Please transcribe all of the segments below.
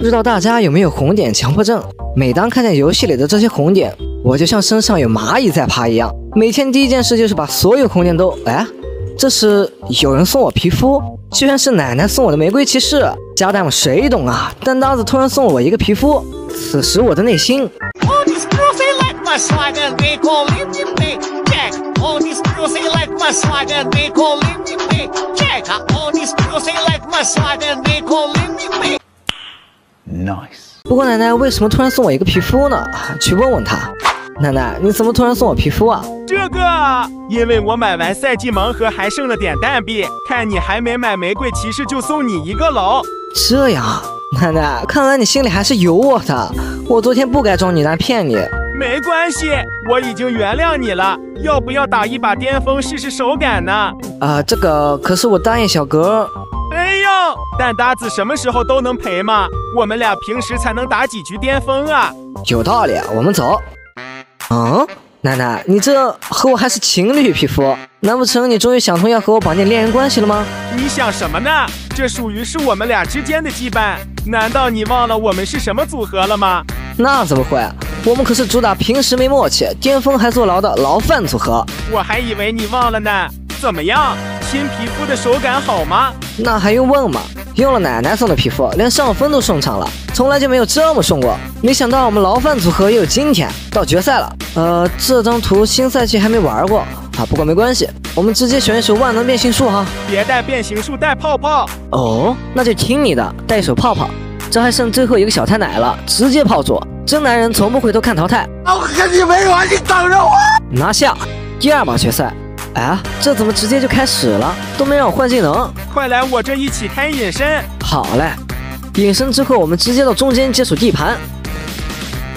不知道大家有没有红点强迫症？每当看见游戏里的这些红点，我就像身上有蚂蚁在爬一样。每天第一件事就是把所有红点都……哎，这是有人送我皮肤，居然是奶奶送我的玫瑰骑士。家蛋们谁懂啊？蛋搭子突然送了我一个皮肤，此时我的内心。Nice。不过奶奶为什么突然送我一个皮肤呢？去问问她。奶奶，你怎么突然送我皮肤啊？这个，因为我买完赛季盲盒还剩了点蛋币，看你还没买玫瑰骑士，就送你一个喽。这样，奶奶，看来你心里还是有我的。我昨天不该装你蛋骗你。没关系，我已经原谅你了。要不要打一把巅峰试试手感呢？啊，这个可是我答应小哥。哎呦，蛋搭子什么时候都能陪吗？我们俩平时才能打几局巅峰啊？有道理，我们走。嗯，奶奶，你这和我还是情侣皮肤？难不成你终于想通要和我绑定恋人关系了吗？你想什么呢？这属于是我们俩之间的羁绊。难道你忘了我们是什么组合了吗？那怎么会？我们可是主打平时没默契，巅峰还坐牢的牢饭组合。我还以为你忘了呢。怎么样？新皮肤的手感好吗？那还用问吗？用了奶奶送的皮肤，连上分都顺畅了，从来就没有这么顺过。没想到我们牢饭组合也有今天，到决赛了。呃，这张图新赛季还没玩过啊，不过没关系，我们直接选一首万能变形术哈。别带变形术，带泡泡。哦，那就听你的，带一首泡泡。这还剩最后一个小太奶了，直接泡住。真男人从不回头看淘汰。我跟你没完，你等着我。拿下第二把决赛。哎，这怎么直接就开始了？都没让我换技能，快来我这一起开隐身。好嘞，隐身之后我们直接到中间接触地盘。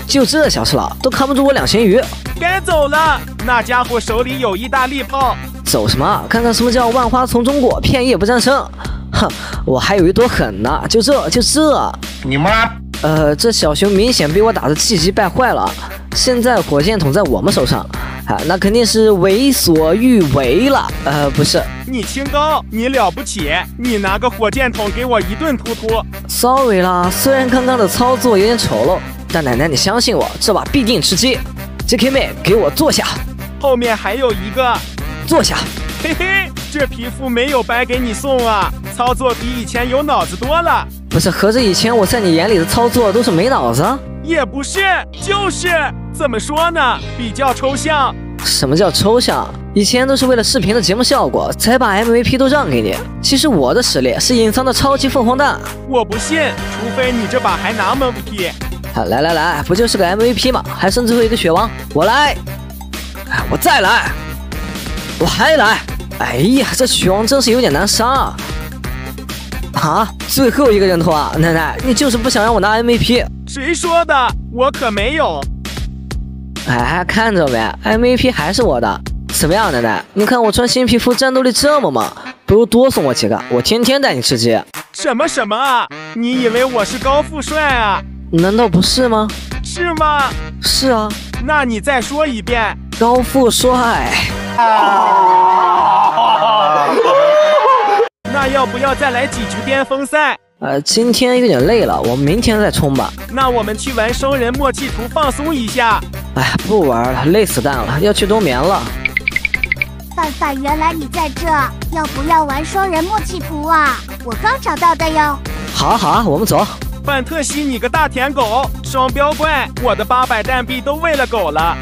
就这小赤佬，都扛不住我两咸鱼。该走了，那家伙手里有意大利炮。走什么？看看什么叫万花丛中过，片叶不沾身。哼，我还有一多狠呢，就这就这。你妈！呃，这小熊明显被我打的气急败坏了。现在火箭筒在我们手上。啊，那肯定是为所欲为了。呃，不是，你清高，你了不起，你拿个火箭筒给我一顿突突。Sorry 啦，虽然刚刚的操作有点丑陋，但奶奶你相信我，这把必定吃鸡。JK 妹，给我坐下。后面还有一个，坐下。嘿嘿，这皮肤没有白给你送啊，操作比以前有脑子多了。不是，合着以前我在你眼里的操作都是没脑子？也不是，就是。怎么说呢？比较抽象。什么叫抽象？以前都是为了视频的节目效果才把 MVP 都让给你。其实我的实力是隐藏的超级凤凰蛋。我不信，除非你这把还拿 MVP。来来来，不就是个 MVP 吗？还剩最后一个血王，我来。我再来。我还来。哎呀，这血王真是有点难杀。啊，最后一个人头啊！奶奶，你就是不想让我拿 MVP？谁说的？我可没有。哎，看着没，MVP 还是我的。怎么样，奶奶？你看我穿新皮肤，战斗力这么猛，不如多送我几个，我天天带你吃鸡。什么什么啊？你以为我是高富帅啊？难道不是吗？是吗？是啊。那你再说一遍，高富帅。那要不要再来几局巅峰赛？呃，今天有点累了，我们明天再冲吧。那我们去玩双人默契图放松一下。哎呀，不玩了，累死蛋了，要去冬眠了。范范，原来你在这，要不要玩双人默契图啊？我刚找到的哟。好啊好啊，我们走。范特西，你个大舔狗，双标怪，我的八百蛋币都喂了狗了。